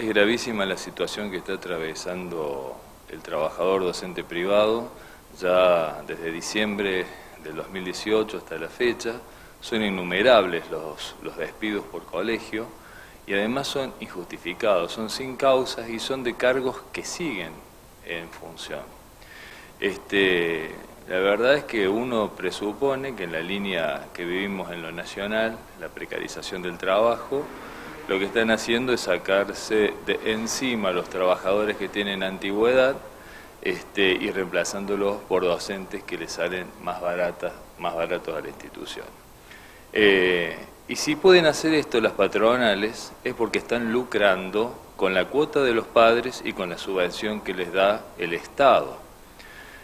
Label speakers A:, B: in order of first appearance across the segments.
A: Es gravísima la situación que está atravesando el trabajador docente privado ya desde diciembre del 2018 hasta la fecha. Son innumerables los, los despidos por colegio y además son injustificados, son sin causas y son de cargos que siguen en función. Este, la verdad es que uno presupone que en la línea que vivimos en lo nacional, la precarización del trabajo, lo que están haciendo es sacarse de encima los trabajadores que tienen antigüedad este, y reemplazándolos por docentes que les salen más baratas, más baratos a la institución. Eh, y si pueden hacer esto las patronales es porque están lucrando con la cuota de los padres y con la subvención que les da el Estado.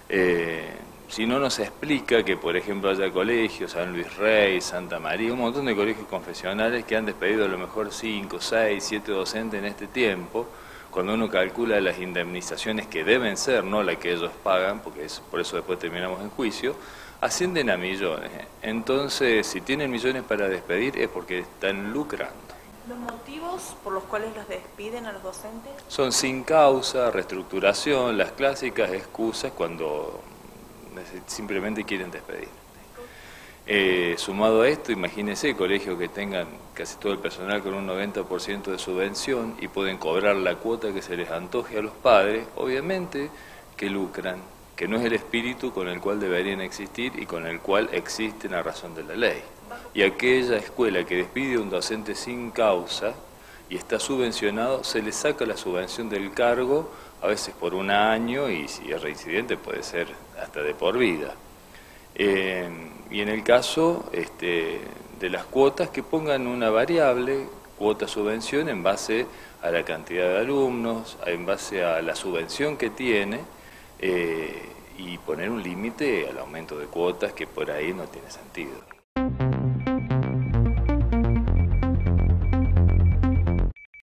A: Eh, si no nos explica que, por ejemplo, haya colegios, San Luis Rey, Santa María, un montón de colegios confesionales que han despedido a lo mejor 5, 6, 7 docentes en este tiempo, cuando uno calcula las indemnizaciones que deben ser, no las que ellos pagan, porque es, por eso después terminamos en juicio, ascienden a millones. Entonces, si tienen millones para despedir es porque están lucrando.
B: ¿Los motivos por los cuales los despiden a los docentes?
A: Son sin causa, reestructuración, las clásicas excusas cuando simplemente quieren despedir. Eh, sumado a esto, imagínense colegios que tengan casi todo el personal con un 90% de subvención y pueden cobrar la cuota que se les antoje a los padres, obviamente que lucran, que no es el espíritu con el cual deberían existir y con el cual existen a razón de la ley. Y aquella escuela que despide a un docente sin causa y está subvencionado, se le saca la subvención del cargo, a veces por un año y si es reincidente puede ser hasta de por vida. Eh, y en el caso este, de las cuotas, que pongan una variable, cuota subvención, en base a la cantidad de alumnos, en base a la subvención que tiene, eh, y poner un límite al aumento de cuotas que por ahí no tiene sentido.